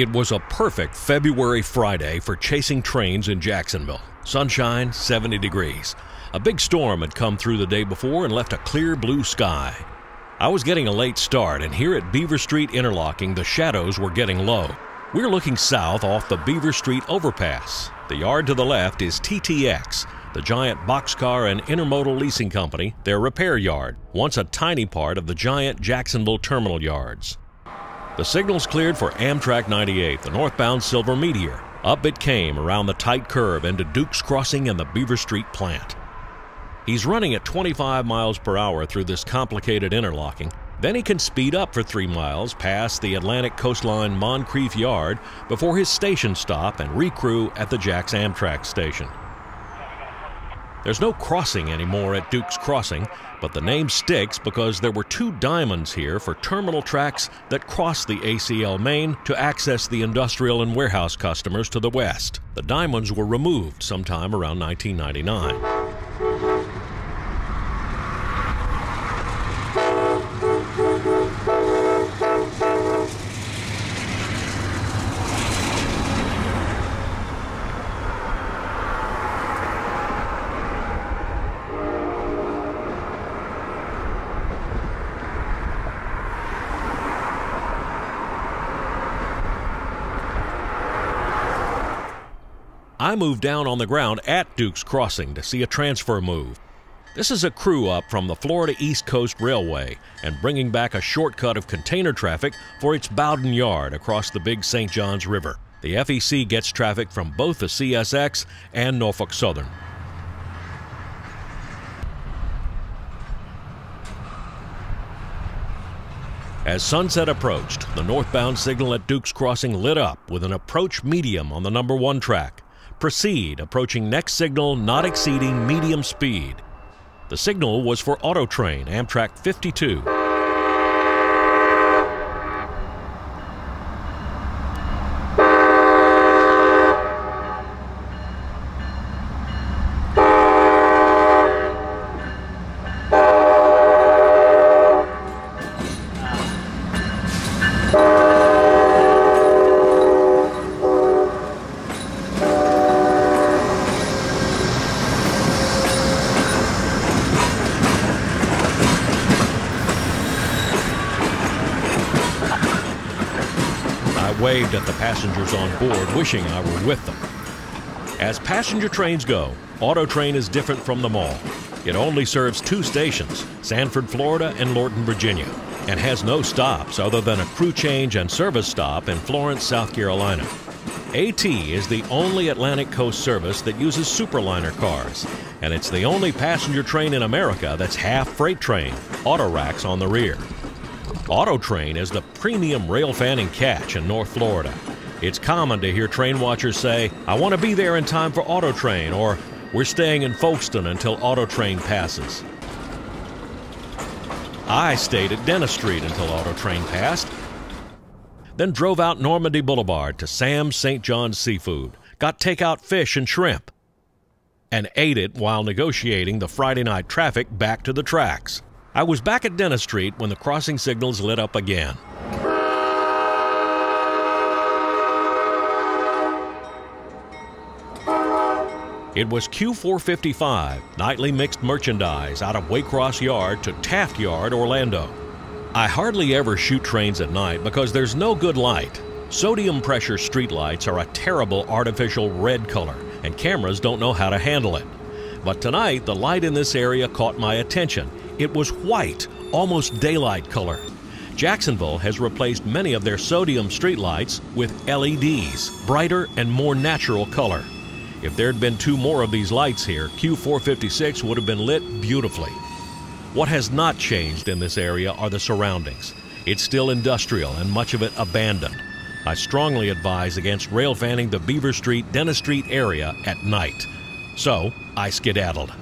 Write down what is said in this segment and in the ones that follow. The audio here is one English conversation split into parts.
It was a perfect February Friday for chasing trains in Jacksonville. Sunshine, 70 degrees. A big storm had come through the day before and left a clear blue sky. I was getting a late start, and here at Beaver Street Interlocking, the shadows were getting low. We're looking south off the Beaver Street overpass. The yard to the left is TTX, the giant boxcar and intermodal leasing company, their repair yard, once a tiny part of the giant Jacksonville terminal yards. The signals cleared for Amtrak 98, the northbound Silver Meteor. Up it came around the tight curve into Duke's Crossing and the Beaver Street plant. He's running at 25 miles per hour through this complicated interlocking. Then he can speed up for three miles past the Atlantic Coastline Moncrief Yard before his station stop and recrew at the Jax Amtrak station. There's no crossing anymore at Duke's Crossing, but the name sticks because there were two diamonds here for terminal tracks that crossed the ACL main to access the industrial and warehouse customers to the west. The diamonds were removed sometime around 1999. I moved down on the ground at Duke's Crossing to see a transfer move. This is a crew up from the Florida East Coast Railway and bringing back a shortcut of container traffic for its Bowden Yard across the Big St. Johns River. The FEC gets traffic from both the CSX and Norfolk Southern. As sunset approached, the northbound signal at Duke's Crossing lit up with an approach medium on the number one track. Proceed, approaching next signal not exceeding medium speed. The signal was for Autotrain, Amtrak 52. Waved at the passengers on board, wishing I were with them. As passenger trains go, Auto Train is different from them all. It only serves two stations, Sanford, Florida and Lorton, Virginia, and has no stops other than a crew change and service stop in Florence, South Carolina. AT is the only Atlantic Coast service that uses Superliner cars, and it's the only passenger train in America that's half freight train, auto racks on the rear. Autotrain is the premium rail fan and catch in North Florida. It's common to hear train watchers say, I want to be there in time for Autotrain, or we're staying in Folkston until Autotrain passes. I stayed at Dennis Street until Autotrain passed, then drove out Normandy Boulevard to Sam's St. John's Seafood, got takeout fish and shrimp, and ate it while negotiating the Friday night traffic back to the tracks. I was back at Dennis Street when the crossing signals lit up again. It was Q455, nightly mixed merchandise out of Waycross Yard to Taft Yard, Orlando. I hardly ever shoot trains at night because there's no good light. Sodium pressure streetlights are a terrible artificial red color, and cameras don't know how to handle it. But tonight, the light in this area caught my attention. It was white, almost daylight color. Jacksonville has replaced many of their sodium streetlights with LEDs, brighter and more natural color. If there'd been two more of these lights here, Q456 would have been lit beautifully. What has not changed in this area are the surroundings. It's still industrial and much of it abandoned. I strongly advise against rail fanning the Beaver Street, Dennis Street area at night. So I skedaddled.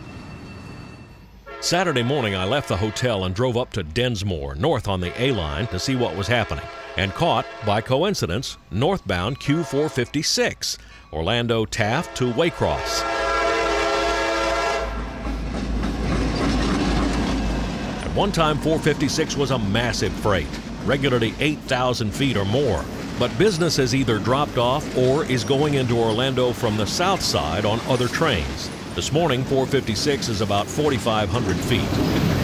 Saturday morning, I left the hotel and drove up to Dinsmore, north on the A line, to see what was happening, and caught, by coincidence, northbound Q456, Orlando Taft to Waycross. At one time, 456 was a massive freight, regularly 8,000 feet or more. but business has either dropped off or is going into Orlando from the south side on other trains. This morning, 456 is about 4,500 feet.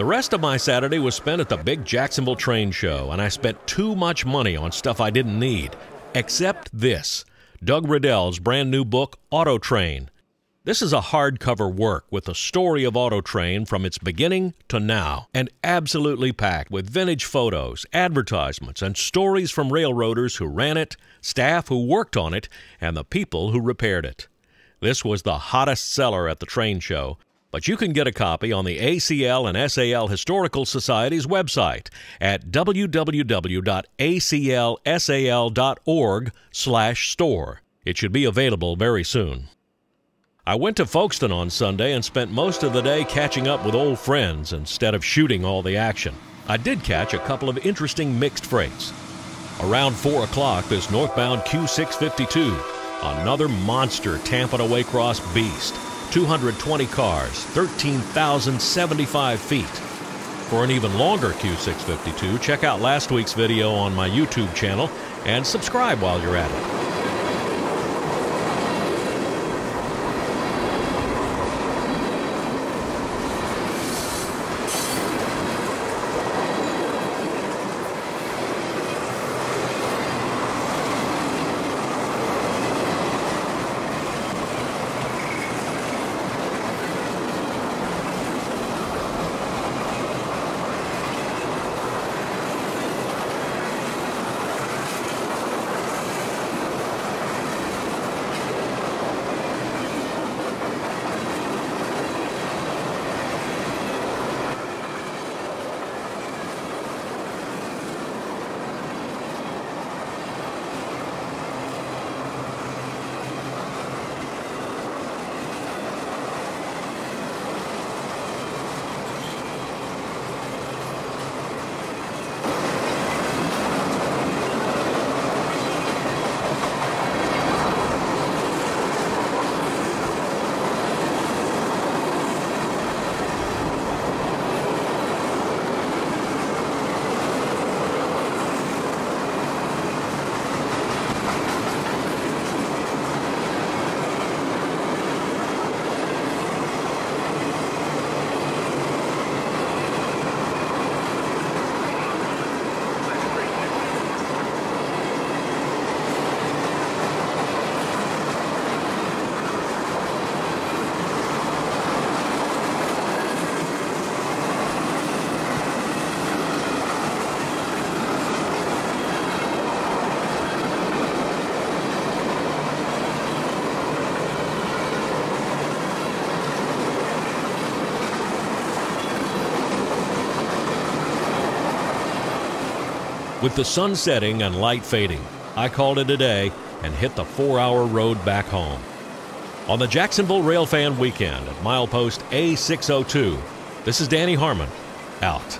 The rest of my Saturday was spent at the big Jacksonville train show, and I spent too much money on stuff I didn't need. Except this Doug Riddell's brand new book, Auto Train. This is a hardcover work with the story of Auto Train from its beginning to now, and absolutely packed with vintage photos, advertisements, and stories from railroaders who ran it, staff who worked on it, and the people who repaired it. This was the hottest seller at the train show, but you can get a copy on the ACL and SAL Historical Society's website at www.aclsal.org/store. It should be available very soon. I went to Folkston on Sunday and spent most of the day catching up with old friends instead of shooting all the action. I did catch a couple of interesting mixed freights. Around 4 o'clock, this northbound Q652, another monster Tampa to Waycross beast. 220 cars, 13,075 feet. For an even longer Q652, check out last week's video on my YouTube channel and subscribe while you're at it. With the sun setting and light fading, I called it a day and hit the four hour road back home. On the Jacksonville Railfan weekend at milepost A602, this is Danny Harmon, out.